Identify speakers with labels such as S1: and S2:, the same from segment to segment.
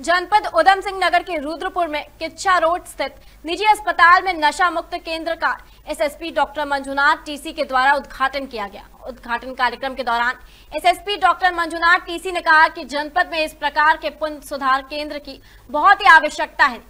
S1: जनपद उधम सिंह नगर के रुद्रपुर में किच्छा रोड स्थित निजी अस्पताल में नशा मुक्त केंद्र का एसएसपी डॉक्टर मंजुनाथ टीसी के द्वारा उद्घाटन किया गया। उद्घाटन कार्यक्रम के दौरान एसएसपी डॉक्टर मंजुनाथ टीसी ने कहा कि जनपद में इस प्रकार के पुनः सुधार केंद्र की बहुत ही आवश्यकता है,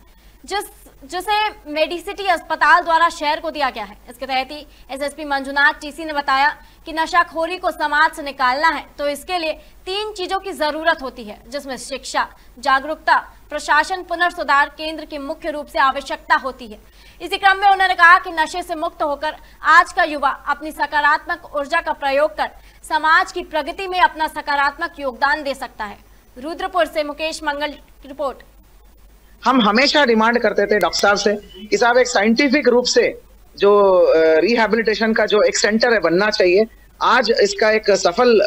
S1: जिस जिसे मेडिसिटी अस्पताल द्वारा शहर को दिया गया है। इसके तहत ही एसएसपी मंजुनाथ टीसी ने बताया कि नशाखोरी को समाज से निकालना है तो इसके लिए तीन चीज़ों की ज़रूरत होती है, जिसमें शिक्षा, जागरूकता, प्रशासन पुनर्सुधार केंद्र की मुख्य रूप से आवश्यकता होती है। इसी क्रम में उन्होंने कहा कि नशे से मुक्त होकर आज का युवा अपनी सकारात्मक ऊर्जा का प्रयोग कर समाज की प्रगति में अपना सकारात्मक योगदान दे सकता है। रुद्रपुर से मुकेश मंगल की रिपोर्ट।
S2: हम हमेशा डिमांड करते थे डॉक्टर साहब से कि साहब एक साइंटिफिक रूप से जो रिहेबिलिटेशन का जो एक सेंटर है, बनना चाहिए। आज इसका एक सफल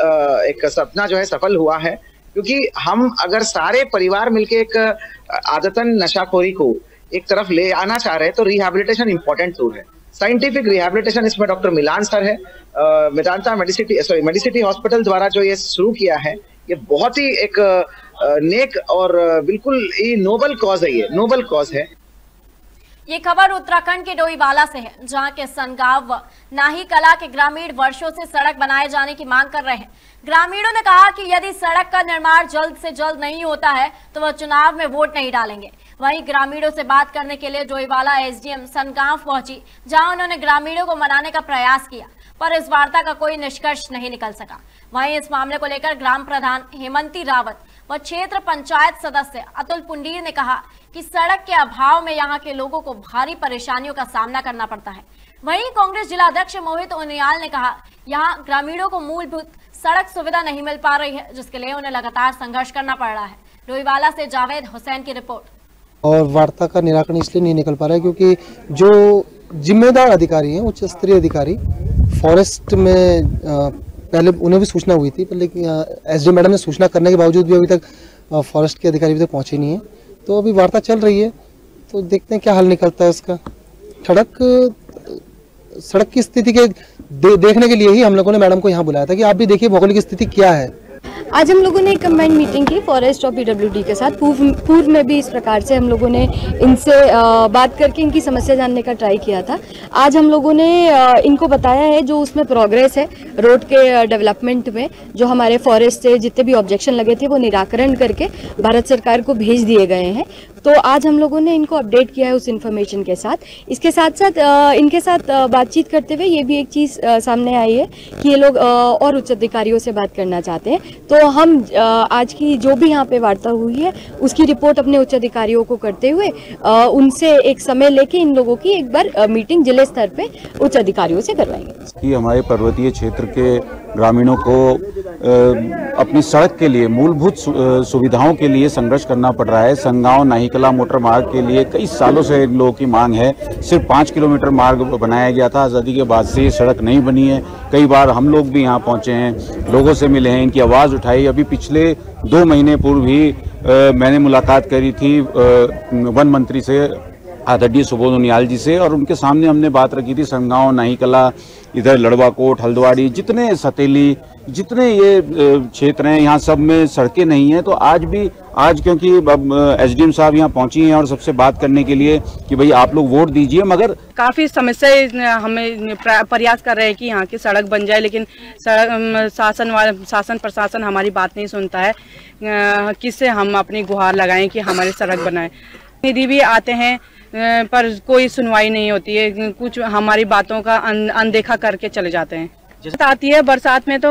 S2: एक सपना जो है, सफल हुआ है। क्योंकि हम अगर सारे परिवार मिलके एक आदतन नशाखोरी को एक तरफ़ ले आना चाह रहे हैं तो रिहेबिलिटेशन इंपॉर्टेंट टूल है। साइंटिफिक रिहेबिलिटेशन इसमें डॉक्टर मिलान सर है। Medanta Medicity sorry Medicity hospital द्वारा जो ये शुरू किया है, ये बहुत ही एक नेक और बिल्कुल ये नोबल कॉज है ये, नोबल कॉज है।
S1: ये खबर उत्तराखंड के डोईवाला से है, जहाँ के सनगांव नाही कला के ग्रामीण वर्षों से सड़क बनाए जाने की मांग कर रहे हैं। ग्रामीणों ने कहा कि यदि सड़क का निर्माण जल्द से जल्द नहीं होता है तो वह चुनाव में वोट नहीं डालेंगे। वहीं ग्रामीणों से बात करने के लिए डोईवाला एसडीएम सनगांव पहुँची, जहाँ उन्होंने ग्रामीणों को मनाने का प्रयास किया, पर इस वार्ता का कोई निष्कर्ष नहीं निकल सका। वहीं इस मामले को लेकर ग्राम प्रधान हेमंती रावत व क्षेत्र पंचायत सदस्य अतुल पुंडीर ने कहा कि सड़क के अभाव में यहाँ के लोगों को भारी परेशानियों का सामना करना पड़ता है। वहीं कांग्रेस जिला अध्यक्ष मोहित उनियाल ने कहा, यहाँ ग्रामीणों को मूलभूत सड़क सुविधा नहीं मिल पा रही है, जिसके लिए उन्हें लगातार संघर्ष करना पड़ रहा है। रोईवाला से जावेद हुसैन की रिपोर्ट।
S3: और वार्ता का निराकरण इसलिए नहीं निकल पा रहा है क्योंकि जो जिम्मेदार अधिकारी हैं, उच्च स्तरीय अधिकारी, फॉरेस्ट में पहले उन्हें भी सूचना हुई थी पर लेकिन एस डी मैडम ने सूचना करने के बावजूद भी अभी तक फॉरेस्ट के अधिकारी अभी तक पहुँचे नहीं है। तो अभी वार्ता चल रही है तो देखते हैं क्या हल निकलता है इसका। सड़क सड़क की स्थिति के दे, देखने के लिए ही हम लोगों ने मैडम को यहाँ बुलाया था कि आप भी देखिए भौगोलिक स्थिति क्या है।
S4: आज हम लोगों ने एक कम्बाइंड मीटिंग की फॉरेस्ट और पीडब्ल्यूडी के साथ। पूर्व पूर्व में भी इस प्रकार से हम लोगों ने इनसे बात करके इनकी समस्या जानने का ट्राई किया था। आज हम लोगों ने इनको बताया है जो उसमें प्रोग्रेस है रोड के डेवलपमेंट में। जो हमारे फॉरेस्ट से जितने भी ऑब्जेक्शन लगे थे वो निराकरण करके भारत सरकार को भेज दिए गए हैं। तो आज हम लोगों ने इनको अपडेट किया है उस इन्फॉर्मेशन के साथ। इसके साथ साथ इनके साथ बातचीत करते हुए ये भी एक चीज़ सामने आई है कि ये लोग और उच्च अधिकारियों से बात करना चाहते हैं। तो हम आज की जो भी यहाँ पे वार्ता हुई है, उसकी रिपोर्ट अपने उच्च अधिकारियों को करते हुए उनसे एक समय लेके इन लोगों की एक बार मीटिंग ज़िले स्तर पर उच्च अधिकारियों से करवाएँगे।
S5: हमारे पर्वतीय क्षेत्र के ग्रामीणों को अपनी सड़क के लिए, मूलभूत सुविधाओं के लिए संघर्ष करना पड़ रहा है। संगांव नाहिकला मोटर मार्ग के लिए कई सालों से इन लोगों की मांग है। सिर्फ़ पाँच किलोमीटर मार्ग बनाया गया था। आज़ादी के बाद से सड़क नहीं बनी है। कई बार हम लोग भी यहाँ पहुँचे हैं, लोगों से मिले हैं, इनकी आवाज़ उठाई। अभी पिछले दो महीने पूर्व ही मैंने मुलाकात करी थी वन मंत्री से आदरणीय सुबोध उनियाल जी से और उनके सामने हमने बात रखी थी संगांव नाही कला इधर लड़वाकोट, हल्द्वाड़ी, जितने सतेली, जितने ये क्षेत्र हैं, यहाँ सब में सड़कें नहीं हैं तो आज भी, आज क्योंकि अब एस डी एम साहब यहाँ पहुँची हैं और सबसे बात करने के लिए कि भाई आप लोग वोट दीजिए, मगर
S6: काफ़ी समस्या हमें प्रयास कर रहे हैं कि यहाँ की सड़क बन जाए, लेकिन सड़क शासन वाले शासन प्रशासन हमारी बात नहीं सुनता है। किससे हम अपनी गुहार लगाएँ कि हमारी सड़क बनाए? निधि भी आते हैं पर कोई सुनवाई नहीं होती है। कुछ हमारी बातों का अनदेखा करके चले जाते हैं। जैसे आती है बरसात में तो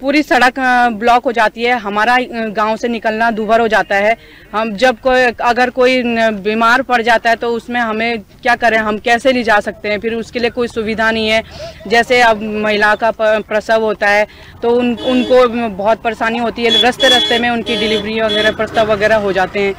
S6: पूरी सड़क ब्लॉक हो जाती है। हमारा गाँव से निकलना दूभर हो जाता है। हम जब कोई अगर कोई बीमार पड़ जाता है तो उसमें हमें क्या करें? हम कैसे ले जा सकते हैं? फिर उसके लिए कोई सुविधा नहीं है। जैसे अब महिला का प्रसव होता है तो उन उनको बहुत परेशानी होती है। रस्ते रस्ते में उनकी डिलीवरी वगैरह प्रसव वगैरह हो जाते हैं।